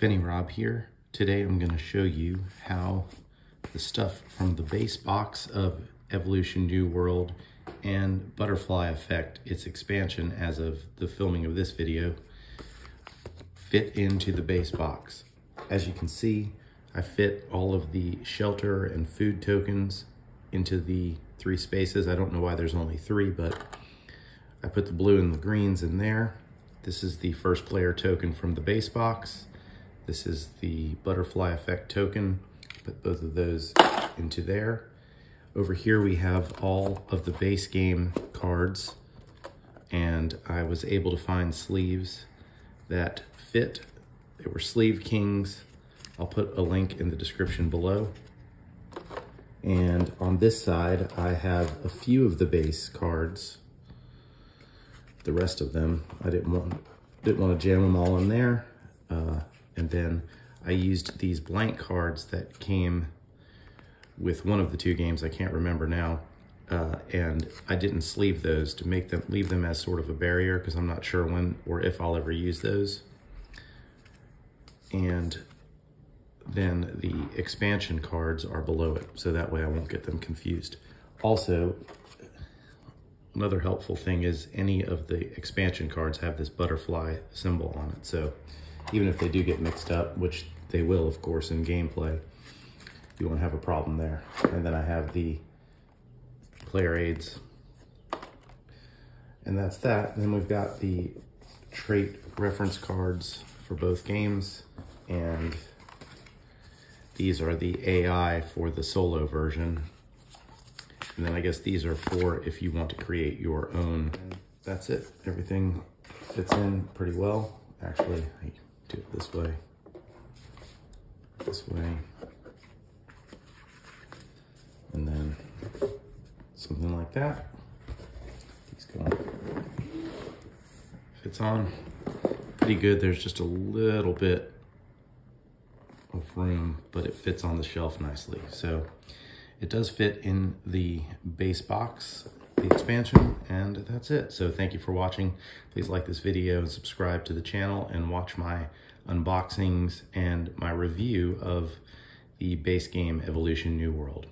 Fenirob here. Today I'm going to show you how the stuff from the base box of Evolution New World and Butterfly Effect, its expansion as of the filming of this video, fit into the base box. As you can see, I fit all of the shelter and food tokens into the three spaces. I don't know why there's only three, but I put the blue and the greens in there. This is the first player token from the base box. This is the butterfly effect token. Put both of those into there. Over here we have all of the base game cards and I was able to find sleeves that fit. They were sleeve kings. I'll put a link in the description below. And on this side, I have a few of the base cards. The rest of them, I didn't want, didn't want to jam them all in there. Uh, and then I used these blank cards that came with one of the two games, I can't remember now. Uh, and I didn't sleeve those to make them, leave them as sort of a barrier because I'm not sure when or if I'll ever use those. And then the expansion cards are below it, so that way I won't get them confused. Also, another helpful thing is any of the expansion cards have this butterfly symbol on it, so even if they do get mixed up, which they will, of course, in gameplay, you won't have a problem there. And then I have the player aids. And that's that. Then we've got the trait reference cards for both games. And these are the AI for the solo version. And then I guess these are for if you want to create your own. And that's it. Everything fits in pretty well. Actually, do it this way, this way, and then something like that. Keeps going. Fits on pretty good. There's just a little bit of room, but it fits on the shelf nicely. So it does fit in the base box the expansion and that's it. So thank you for watching. Please like this video and subscribe to the channel and watch my unboxings and my review of the base game Evolution New World.